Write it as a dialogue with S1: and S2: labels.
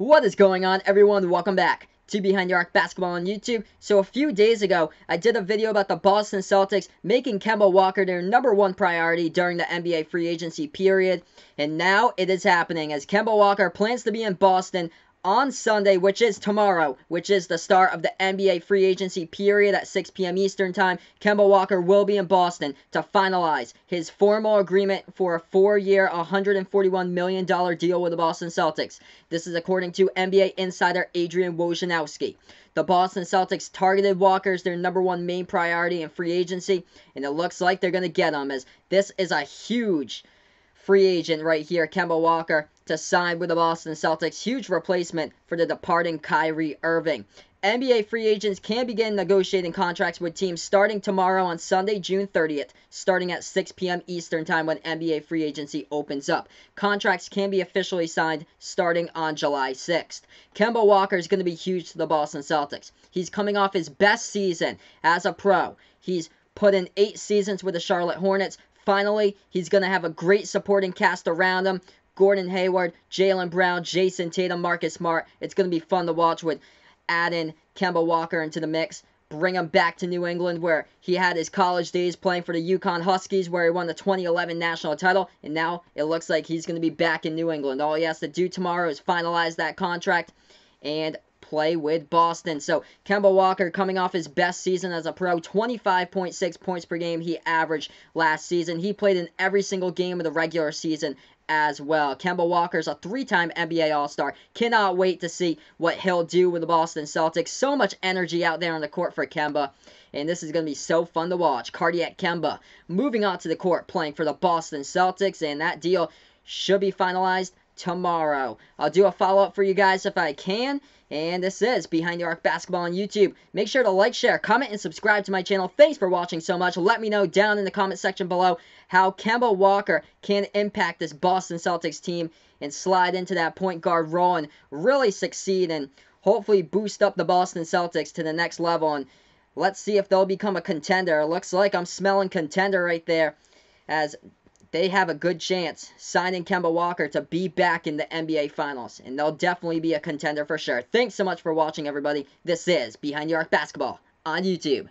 S1: What is going on, everyone? Welcome back to Behind the Arc Basketball on YouTube. So a few days ago, I did a video about the Boston Celtics making Kemba Walker their number one priority during the NBA free agency period. And now it is happening as Kemba Walker plans to be in Boston on Sunday, which is tomorrow, which is the start of the NBA free agency period at 6 p.m. Eastern Time, Kemba Walker will be in Boston to finalize his formal agreement for a four-year, $141 million deal with the Boston Celtics. This is according to NBA insider Adrian Wojnarowski. The Boston Celtics targeted Walker as their number one main priority in free agency, and it looks like they're going to get him as this is a huge free agent right here, Kemba Walker, to sign with the Boston Celtics. Huge replacement for the departing Kyrie Irving. NBA free agents can begin negotiating contracts with teams starting tomorrow on Sunday, June 30th, starting at 6 p.m. Eastern Time when NBA free agency opens up. Contracts can be officially signed starting on July 6th. Kemba Walker is going to be huge to the Boston Celtics. He's coming off his best season as a pro. He's put in eight seasons with the Charlotte Hornets, Finally, he's going to have a great supporting cast around him. Gordon Hayward, Jaylen Brown, Jayson Tatum, Marcus Smart. It's going to be fun to watch with adding Kemba Walker into the mix. Bring him back to New England where he had his college days playing for the UConn Huskies where he won the 2011 national title. And now it looks like he's going to be back in New England. All he has to do tomorrow is finalize that contract and play with Boston. So Kemba Walker coming off his best season as a pro, 25.6 points per game he averaged last season. He played in every single game of the regular season as well. Kemba Walker's a three-time NBA All-Star. Cannot wait to see what he'll do with the Boston Celtics. So much energy out there on the court for Kemba. And this is going to be so fun to watch. Cardiac Kemba moving on to the court playing for the Boston Celtics. And that deal should be finalized tomorrow. I'll do a follow-up for you guys if I can. And this is Behind the Arc Basketball on YouTube. Make sure to like, share, comment, and subscribe to my channel. Thanks for watching so much. Let me know down in the comment section below how Kemba Walker can impact this Boston Celtics team and slide into that point guard role and really succeed and hopefully boost up the Boston Celtics to the next level. And let's see if they'll become a contender. Looks like I'm smelling contender right there as they have a good chance signing Kemba Walker to be back in the NBA Finals. And they'll definitely be a contender for sure. Thanks so much for watching, everybody. This is Behind the Arc Basketball on YouTube.